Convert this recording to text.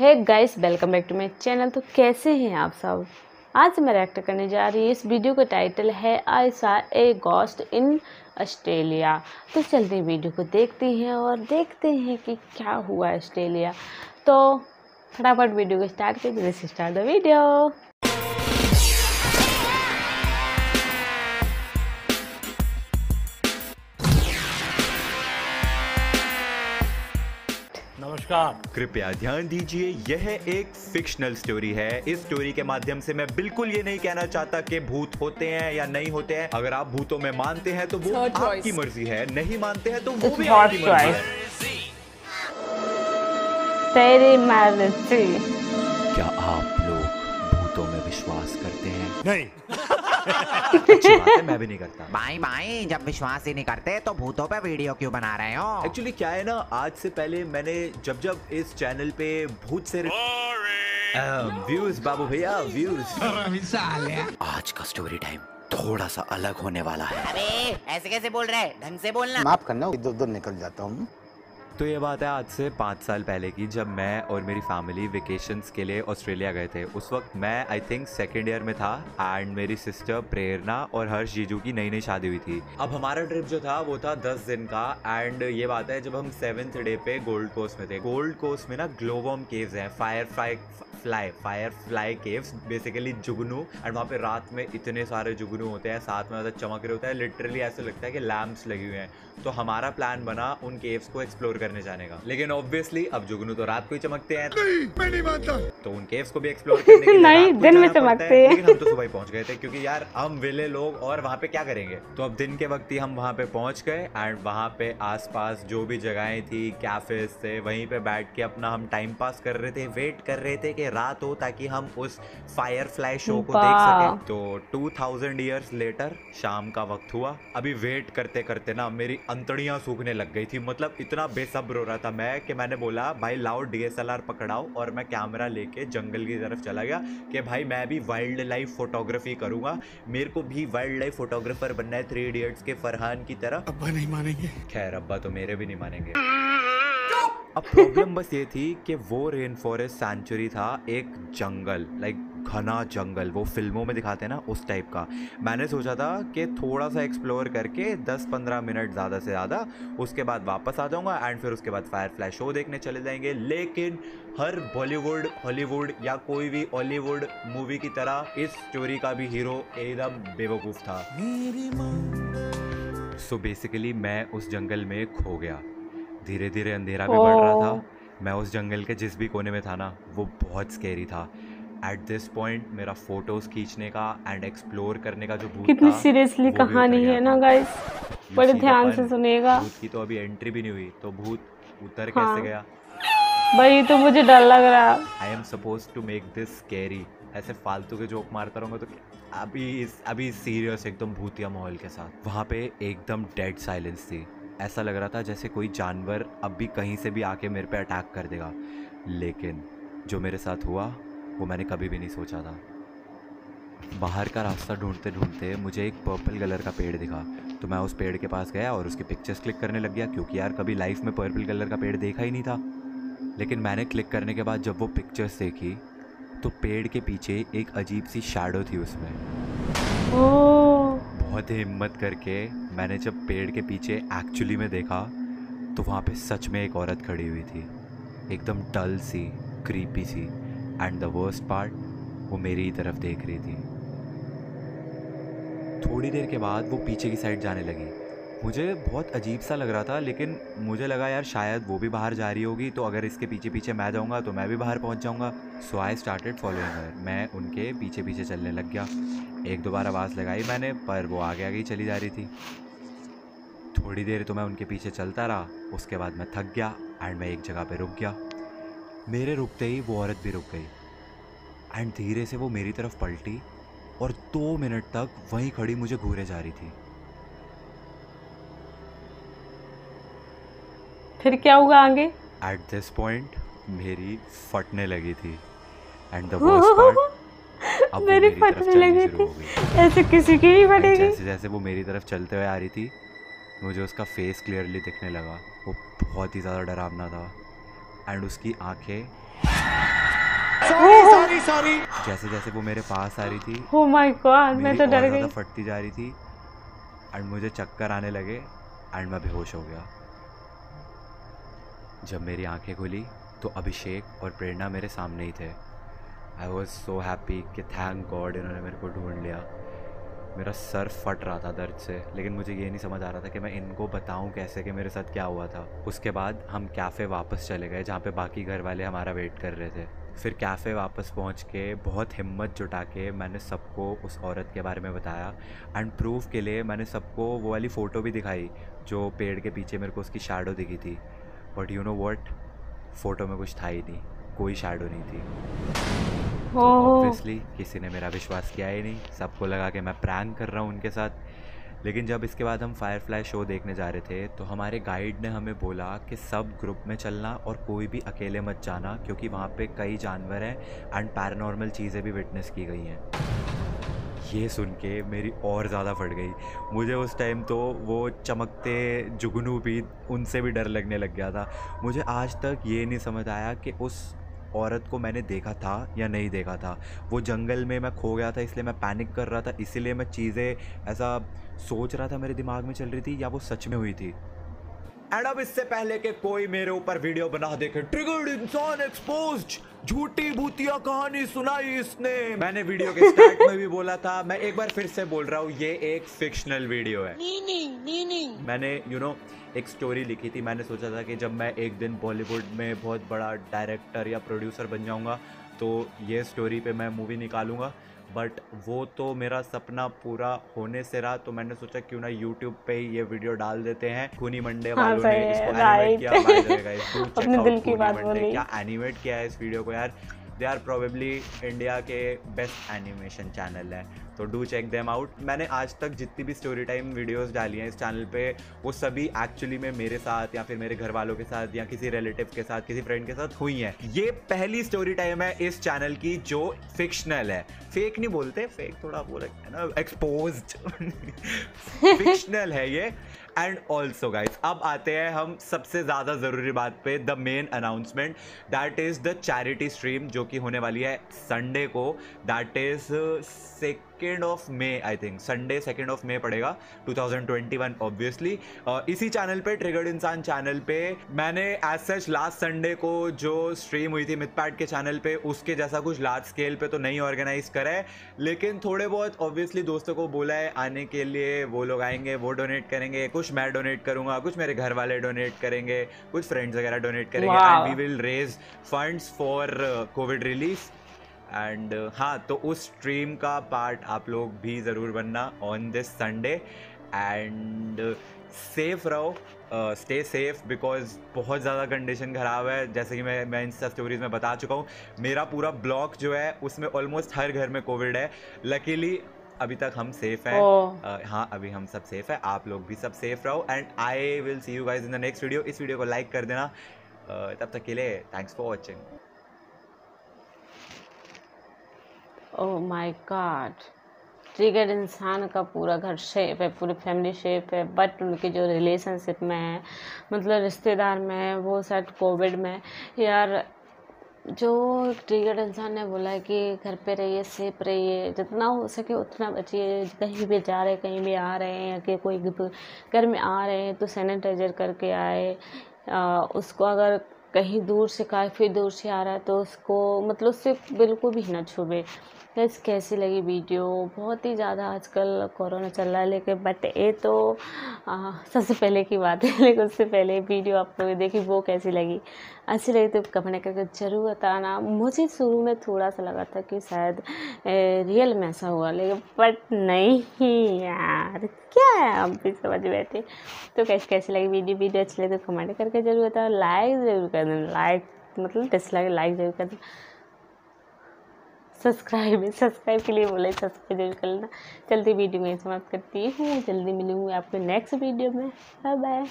है guys welcome back to my channel तो कैसे हैं आप सब? आज मैं रिएक्ट करने जा रही हूँ। इस वीडियो का टाइटल है आई सा ए गोस्ट इन ऑस्ट्रेलिया तो चलते हैं वीडियो को देखते हैं और देखते हैं कि क्या हुआ ऑस्ट्रेलिया तो फटाफट वीडियो को स्टार्ट कर स्टार्ट द वीडियो नमस्कार। कृपया ध्यान दीजिए यह एक फिक्शनल स्टोरी है। इस स्टोरी के माध्यम से मैं बिल्कुल ये नहीं कहना चाहता कि भूत होते हैं या नहीं होते हैं। अगर आप भूतों में मानते हैं तो वो आपकी मर्ज़ी है। नहीं मानते हैं तो वो भी आपकी मर्ज़ी है। तेरी मर्ज़ी। क्या आप लोग भूतों में विश्वास करते हैं? नहीं। अच्छी बात है मैं भी नहीं करता। भाई भाई जब विश्वास ही नहीं करते तो भूतों पे वीडियो क्यों बना रहे हो? एक्चुअली क्या है ना आज से पहले मैंने जब जब इस चैनल पे भूत से व्यूज़ बाबू भैया व्यूज़ आज का स्टोरी टाइम थोड़ा सा अलग होने वाला है। अरे ऐसे कैसे बोल रहे? हैं ढंग से बोलना। माफ़ करना इधर उधर निकल जाता हूँ। तो ये बात है आज से पाँच साल पहले की, जब मैं और मेरी फैमिली वेकेशंस के लिए ऑस्ट्रेलिया गए थे। उस वक्त मैं आई थिंक सेकेंड ईयर में था एंड मेरी सिस्टर प्रेरणा और हर्ष जीजू की नई नई शादी हुई थी। अब हमारा ट्रिप जो था, वो था दस दिन का एंड ये बात है, जब हम सेवन्थ डे पे गोल्ड कोस्ट में थे। गोल्ड कोस्ट में ना ग्लोवम केव्स हैं firefly fly firefly caves basically Jugnu and वहाँ पे रात में इतने सारे जुगनू होते हैं साथ में मतलब चमक रहे होते हैं लिटरली ऐसे लगता है कि लैम्प्स लगी हुई हैं। तो हमारा प्लान बना उन केव्स को एक्सप्लोर करने जाने का। लेकिन ऑब्वियसली अब जुगनू तो रात को ही चमकते हैं। मैं नहीं मानता। तो उन केव्स को भी एक्सप्लोर करने के लिए नहीं, दिन में चमकते हैं। लेकिन हम तो सुबह ही पहुँच गए थे क्योंकि यार हम विले लोग और वहाँ पे क्या करेंगे? तो अब दिन के वक्त ही हम वहाँ पे पहुँच गए एंड वहाँ पे आसपास जो भी जगहें थी कैफेज थे वहीं पे बैठ के अपना हम टाइम पास कर रहे थे वेट कर रहे थे कि रात हो ताकि हम उस फायर फ्लाई शो को देख। सकें। तो 2000 इयर्स लेटर शाम का वक्त हुआ। अभी वेट करते करते ना मेरी अंतड़ियाँ सूखने लग गई थी। मतलब इतना बेसब्र हो रहा था मैं कि मैंने बोला भाई लाओ डीएसएलआर पकड़ाओ और मैं कैमरा लेके जंगल की तरफ़ चला गया कि भाई मैं भी वाइल्ड लाइफ फोटोग्राफी करूँगा। मेरे को भी वाइल्ड लाइफ फोटोग्राफर बनना है थ्री इडियट्स के फरहान की तरह। अब्बा नहीं मानेंगे। खैर अब्बा तो मेरे भी नहीं मानेंगे। अब प्रॉब्लम बस ये थी कि वो रेन फॉरेस्ट सेंचुरी था एक जंगल लाइक घना जंगल वो फ़िल्मों में दिखाते हैं ना उस टाइप का। मैंने सोचा था कि थोड़ा सा एक्सप्लोर करके 10-15 मिनट ज़्यादा से ज़्यादा उसके बाद वापस आ जाऊँगा एंड फिर उसके बाद फायर फ्लैश शो देखने चले जाएँगे। लेकिन हर बॉलीवुड हॉलीवुड या कोई भी हॉलीवुड मूवी की तरह इस स्टोरी का भी हीरो एकदम बेवकूफ़ था। सो बेसिकली मैं उस जंगल में खो गया। धीरे धीरे अंधेरा भी बढ़ रहा था। मैं उस जंगल के जिस भी कोने में था ना वो बहुत स्केरी था। एट दिस पॉइंट मेरा फ़ोटोज़ खींचने का एंड एक्सप्लोर करने का जो भूत कितनी सीरियसली कहानी है ना गाइस बड़े ध्यान से सुनिएगा। भूत की तो अभी एंट्री भी नहीं हुई तो भूत उतर हाँ। कैसे गया? भाई तो मुझे डर लग रहा I am suppose to make this scary ऐसे फालतू के जोक मारता रहूँगा तो अभी इस अभी सीरियस एकदम भूतिया माहौल के साथ। वहाँ पे एकदम डेड साइलेंस थी। ऐसा लग रहा था जैसे कोई जानवर अब भी कहीं से भी आके मेरे पे अटैक कर देगा। लेकिन जो मेरे साथ हुआ, वो मैंने कभी भी नहीं सोचा था। बाहर का रास्ता ढूंढते ढूंढते मुझे एक पर्पल कलर का पेड़ दिखा। तो मैं उस पेड़ के पास गया और उसके पिक्चर्स क्लिक करने लग गया, क्योंकि यार कभी लाइफ में पर्पल कलर का पेड़ देखा ही नहीं था। लेकिन मैंने क्लिक करने के बाद जब वो पिक्चर्स देखी तो पेड़ के पीछे एक अजीब सी शैडो थी उसमें। ओ बहुत ही हिम्मत करके मैंने जब पेड़ के पीछे एक्चुअली में देखा तो वहाँ पे सच में एक औरत खड़ी हुई थी। एकदम डल सी क्रीपी सी एंड द वर्स्ट पार्ट वो मेरी ही तरफ़ देख रही थी। थोड़ी देर के बाद वो पीछे की साइड जाने लगी। मुझे बहुत अजीब सा लग रहा था, लेकिन मुझे लगा यार शायद वो भी बाहर जा रही होगी तो अगर इसके पीछे पीछे मैं जाऊँगा तो मैं भी बाहर पहुँच जाऊँगा। सो आई स्टार्टेड फॉलोइंग हर मैं उनके पीछे पीछे चलने लग गया। एक दो बार आवाज़ लगाई मैंने, पर वो आगे आगे ही चली जा रही थी। थोड़ी देर तो मैं उनके पीछे चलता रहा, उसके बाद मैं थक गया एंड मैं एक जगह पर रुक गया। मेरे रुकते ही वो औरत भी रुक गई। एंड धीरे से वो मेरी तरफ़ पलटी, और दो मिनट तक वहीं खड़ी मुझे घूरे जा रही थी। फिर क्या हुआ आगे? एट दिस पॉइंट मेरी फटने लगी थी। एंड द वर्स्ट पार्ट अब मेरी फटने लगी थी। ऐसे किसी की नहीं फटेगी। जैसे जैसे वो मेरी तरफ़ चलते हुए आ रही थी मुझे उसका फेस क्लियरली दिखने लगा। वो बहुत ही ज़्यादा डरावना था। एंड उसकी आँखें सॉरी सॉरी सॉरी जैसे जैसे वो मेरे पास आ रही थी ओ माय गॉड मैं तो डर गई। फटती जा रही थी। एंड मुझे चक्कर आने लगे एंड मैं बेहोश हो गया। जब मेरी आँखें खुली तो अभिषेक और प्रेरणा मेरे सामने ही थे। आई वॉज़ सो हैप्पी कि थैंक गॉड इन्होंने मेरे को ढूंढ लिया। मेरा सर फट रहा था दर्द से, लेकिन मुझे ये नहीं समझ आ रहा था कि मैं इनको बताऊँ कैसे कि मेरे साथ क्या हुआ था। उसके बाद हम कैफ़े वापस चले गए, जहाँ पे बाकी घर वाले हमारा वेट कर रहे थे। फिर कैफ़े वापस पहुँच के बहुत हिम्मत जुटा के मैंने सबको उस औरत के बारे में बताया एंड प्रूफ के लिए मैंने सबको वो वाली फ़ोटो भी दिखाई, जो पेड़ के पीछे मेरे को उसकी शैडो दिखी थी। But you know what photo में कुछ था ही नहीं. कोई शेडो नहीं थी. तो ओह ऑब्वियसली किसी ने मेरा विश्वास किया ही नहीं. सबको लगा कि मैं प्रैंक कर रहा हूँ उनके साथ. लेकिन जब इसके बाद हम फायरफ्लाई शो देखने जा रहे थे तो हमारे गाइड ने हमें बोला कि सब ग्रुप में चलना और कोई भी अकेले मत जाना क्योंकि वहाँ पे कई जानवर हैं एंड पैरानॉर्मल चीज़ें भी विटनेस की गई हैं. ये सुन के मेरी और ज़्यादा फट गई। मुझे उस टाइम तो वो चमकते जुगनू भी, उनसे भी डर लगने लग गया था। मुझे आज तक ये नहीं समझ आया कि उस औरत को मैंने देखा था या नहीं देखा था। वो जंगल में मैं खो गया था, इसलिए मैं पैनिक कर रहा था, इसीलिए मैं चीज़ें ऐसा सोच रहा था मेरे दिमाग में चल रही थी या वो सच में हुई थी। एंड अब इससे पहले कि कोई मेरे ऊपर वीडियो बना देखे ट्रिगर्ड इंसान एक्सपोज्ड झूठी भूतिया कहानी सुनाई इसने। मैंने वीडियो के स्टार्ट में भी बोला था मैं एक बार फिर से बोल रहा हूँ ये एक फिक्शनल वीडियो है। मैंने यू you नो know, एक स्टोरी लिखी थी मैंने सोचा था कि जब मैं एक दिन बॉलीवुड में बहुत बड़ा डायरेक्टर या प्रोड्यूसर बन जाऊँगा तो ये स्टोरी पे मैं मूवी निकालूँगा। बट वो तो मेरा सपना पूरा होने से रहा तो मैंने सोचा क्यों ना यूट्यूब पे ही ये वीडियो डाल देते हैं खूनी मंडे हाँ, वालों ने इसको एनिमेट किया अपने दिल की खूनी बात मंडे। बोली। क्या एनिमेट किया है इस वीडियो को यार दे आर प्रोबेबली इंडिया के बेस्ट एनिमेशन चैनल है तो डू चेक देम आउट मैंने आज तक जितनी भी स्टोरी टाइम वीडियोज़ डाली हैं इस चैनल पर वो सभी एक्चुअली में मेरे साथ या फिर मेरे घर वालों के साथ या किसी रिलेटिव के साथ, किसी फ्रेंड के साथ हुई हैं। ये पहली स्टोरी टाइम है इस चैनल की जो फिक्शनल है। फेक नहीं बोलते फेक थोड़ा वो है ना एक्सपोज फिक्शनल है ये। एंड ऑल्सो गाइज़ अब आते हैं हम सबसे ज़्यादा ज़रूरी बात पे the main announcement that is the charity stream जो कि होने वाली है संडे को। That is second of May I think Sunday second of May पड़ेगा 2021 ऑब्वियसली इसी चैनल पे ट्रिगर्ड इंसान चैनल पे मैंने एज सच लास्ट संडे को जो स्ट्रीम हुई थी मिथपैट के चैनल पे उसके जैसा कुछ लार्ज स्केल पे तो नहीं ऑर्गेनाइज करा है. लेकिन थोड़े बहुत ऑब्वियसली दोस्तों को बोला है आने के लिए वो लोग आएँगे वो डोनेट करेंगे कुछ मैं डोनेट करूँगा कुछ मेरे घर वाले डोनेट करेंगे कुछ फ्रेंड्स वगैरह डोनेट करेंगे and we will raise funds for covid relief and हाँ तो उस स्ट्रीम का पार्ट आप लोग भी ज़रूर बनना on this Sunday and safe रहो. स्टे सेफ़ बिकॉज़ बहुत ज़्यादा कंडीशन ख़राब है. जैसे कि मैं मैं इंस्टा स्टोरीज में बता चुका हूँ. मेरा पूरा ब्लॉक जो है उसमें ऑलमोस्ट हर घर में कोविड है. लकीली अभी तक हम सेफ़ हैं. ओह। अ, हाँ अभी हम सब सेफ़ है. आप लोग भी सब सेफ़ रहो. And I will see you guys in the next video इस वीडियो को लाइक कर देना. अ, तब तक के लिए thanks for watching oh my God triggered इंसान का पूरा घर शेप है पूरी फैमिली शेप है बट उनके जो रिलेशनशिप में है मतलब रिश्तेदार में है वो शायद कोविड में यार जो ट्रिगर्ड इंसान ने बोला है कि घर पे रहिए सेफ़ रहिए जितना हो सके उतना बचिए कहीं भी जा रहे कहीं भी आ रहे हैं कि कोई घर में आ रहे हैं तो सैनिटाइजर करके आए आ, उसको अगर कहीं दूर से, काफ़ी दूर से आ रहा है तो उसको मतलब उससे बिल्कुल भी ना छुबे गैस कैसी लगी वीडियो? बहुत ही ज़्यादा आजकल कोरोना चल रहा है, लेकिन बट ये तो सबसे पहले की बात है, लेकिन उससे पहले वीडियो आप लोगों ने देखी, वो कैसी लगी? अच्छी लगी तो कमेंट करके ज़रूर बताना। मुझे शुरू में थोड़ा सा लगा था कि शायद रियल में ऐसा हुआ, लेकिन बट नहीं यार, क्या है? आप भी समझ बैठे। तो कैसी कैसी लगी वीडियो? वीडियो अच्छी लगी तो कमेंट करके ज़रूर बताओ लाइक ज़रूर कर देना लाइक मतलब डिसलाइक लाइक ज़रूर कर देना सब्सक्राइब सब्सक्राइब के लिए बोला, सब्सक्राइब ज़रूर कर लेना। जल्दी वीडियो में समाप्त करती हूँ। जल्दी मिलूँगी आपको नेक्स्ट वीडियो में। Bye bye